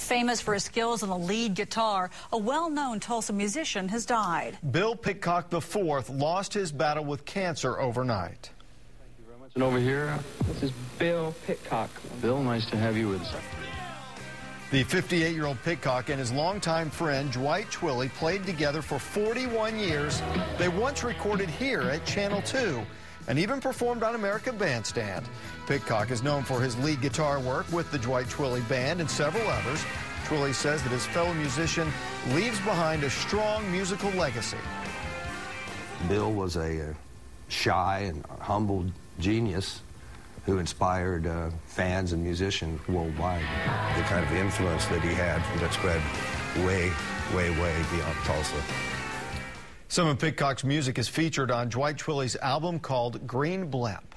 Famous for his skills on the lead guitar, a well-known Tulsa musician has died. Bill Pitcock IV lost his battle with cancer overnight. Thank you very much. And over here, this is Bill Pitcock. Bill, nice to have you with us. The 58-year-old Pitcock and his longtime friend Dwight Twilley played together for 41 years. They once recorded here at Channel 2 and even performed on America Bandstand. Pitcock is known for his lead guitar work with the Dwight Twilley Band and several others. Twilley says that his fellow musician leaves behind a strong musical legacy. Bill was a shy and humble genius who inspired uh, fans and musicians worldwide. The kind of influence that he had that spread way, way, way beyond Tulsa. Some of Pitcock's music is featured on Dwight Twilley's album called Green Blimp.